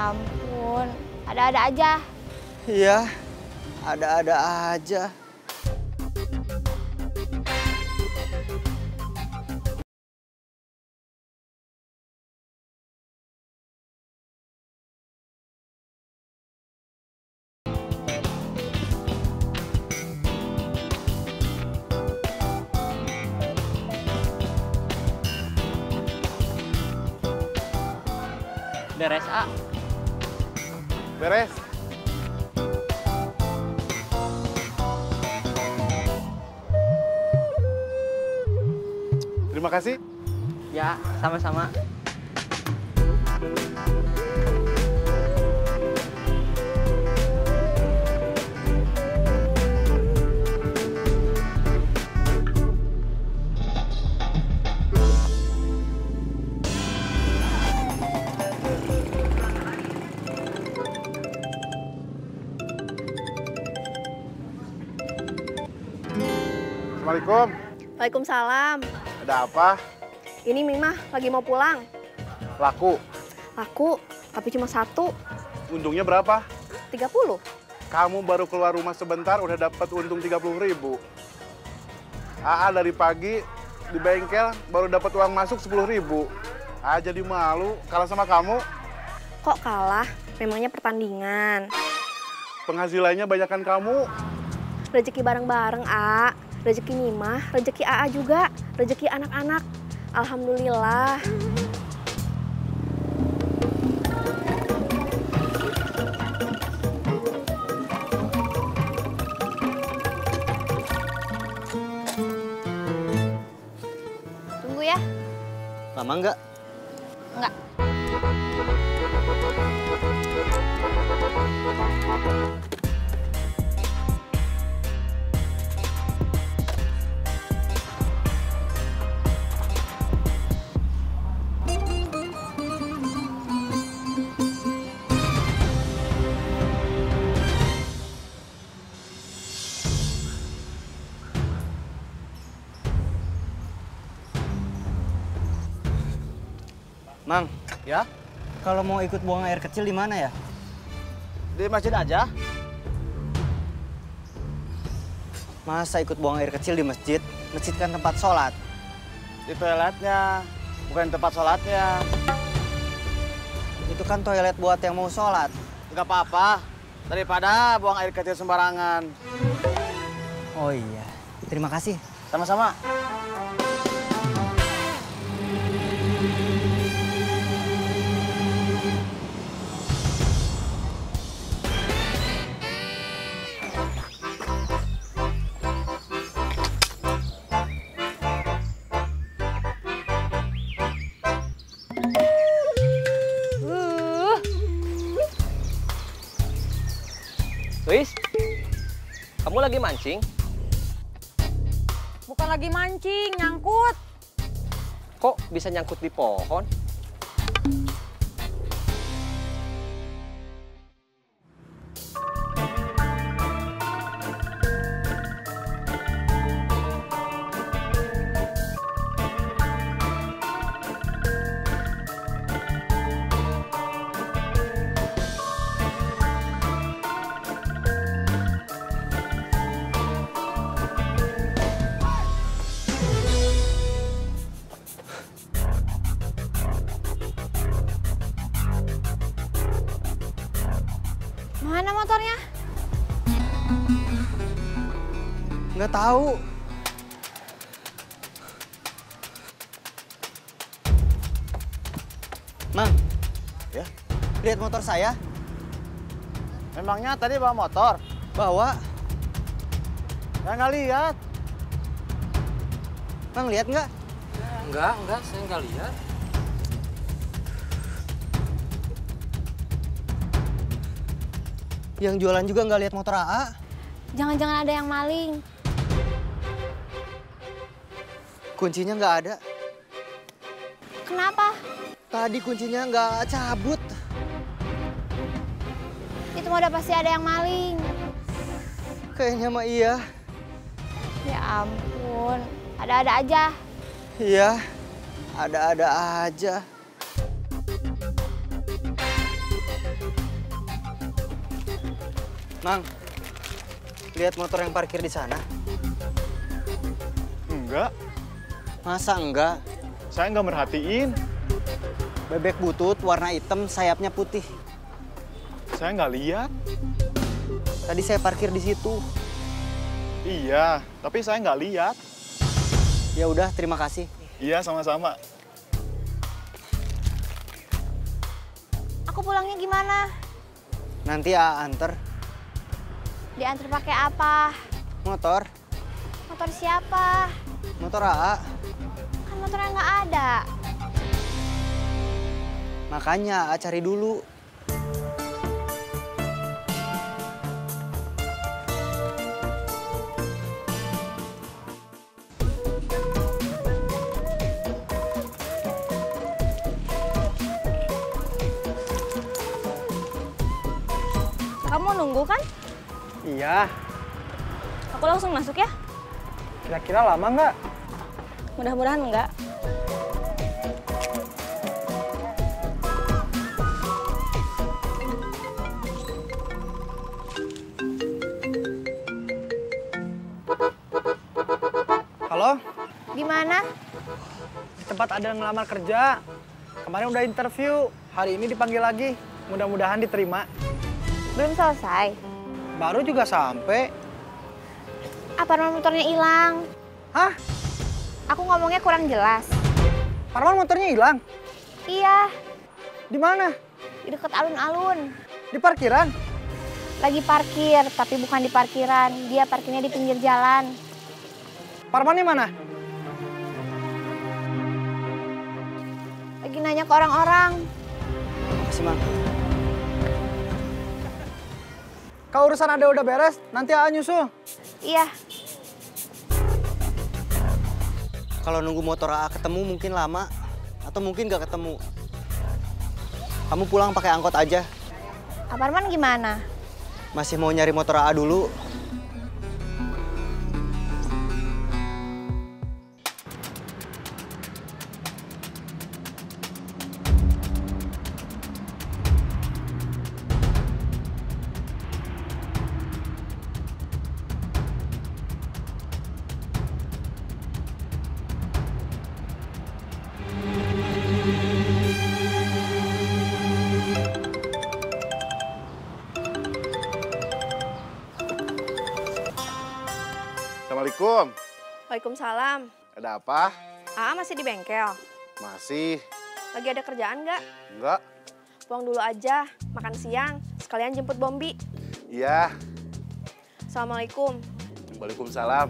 ampun, ada-ada aja. Iya, ada-ada aja. Beres, A. Beres. Terima kasih. Ya, sama-sama. Assalamualaikum. Waalaikumsalam. Ada apa? Ini Mimah lagi mau pulang. Laku. Laku, tapi cuma satu, Untungnya berapa? 30. Kamu baru keluar rumah sebentar udah dapat untung 30 ribu. AA dari pagi di bengkel baru dapat uang masuk 10 ribu. Ah jadi malu kalah sama kamu. Kok kalah? Memangnya pertandingan. Penghasilannya banyakan kamu. Rezeki bareng-bareng, A. Rezeki Mimah, rezeki AA juga, rezeki anak-anak. Alhamdulillah. Tunggu ya. Lama nggak? Enggak. Mang, Ya, kalau mau ikut buang air kecil di mana ya? di masjid aja. Masa ikut buang air kecil di masjid? Masjid kan tempat sholat. Di toiletnya, bukan tempat sholatnya. Itu kan toilet buat yang mau sholat. Nggak apa-apa, daripada buang air kecil sembarangan. Oh iya, terima kasih. Sama-sama. Luis, kamu lagi mancing? Bukan lagi mancing, nyangkut. Kok bisa nyangkut di pohon? Mana motornya? Nggak tahu. Mang, Ya? lihat motor saya. Memangnya tadi bawa motor? Bawa. Ya nggak lihat. Mang, lihat nggak? Enggak, enggak, saya enggak lihat. Yang jualan juga nggak lihat motor AA. Jangan-jangan ada yang maling. Kuncinya nggak ada. Kenapa? Tadi kuncinya nggak cabut. Itu mah udah pasti ada yang maling. Kayaknya mah iya. Ya ampun, ada-ada aja. Iya, ada-ada aja. Mang, lihat motor yang parkir di sana. Enggak, Masa enggak? saya nggak merhatiin. Bebek butut warna hitam, sayapnya putih. Saya nggak lihat. Tadi saya parkir di situ. Iya, tapi saya nggak lihat. Ya udah, terima kasih. Iya, sama-sama. Aku pulangnya gimana? Nanti A anter. Diantar pakai apa? Motor, Motor siapa? motor AA. Kan motornya nggak ada. Makanya A cari dulu. Kamu nunggu kan? Iya, Aku langsung masuk ya. kira-kira lama nggak? Mudah-mudahan enggak. Halo, Di mana? di tempat ada yang ngelamar kerja. Kemarin udah interview, hari ini dipanggil lagi. Mudah-mudahan diterima. Belum selesai. Baru juga sampai. Apa nomor motornya hilang? Hah? Aku ngomongnya kurang jelas. Parman motornya hilang? Iya, Di mana? di dekat alun-alun. Di parkiran? Lagi parkir, tapi bukan di parkiran. Dia parkirnya di pinggir jalan. Parmannya mana? Lagi nanya ke orang-orang. Makasih, Mang. Kalau urusan ada udah beres, nanti A nyusul. Iya, Kalau nunggu motor AA ketemu mungkin lama, atau mungkin nggak ketemu. Kamu pulang pakai angkot aja. Pak Parman gimana? Masih mau nyari motor AA dulu. Assalamualaikum. Waalaikumsalam. Ada apa? Aa masih di bengkel. Masih. Lagi ada kerjaan nggak? Enggak. Pulang dulu aja, makan siang, sekalian jemput Bombi. Iya. Assalamualaikum. Waalaikumsalam.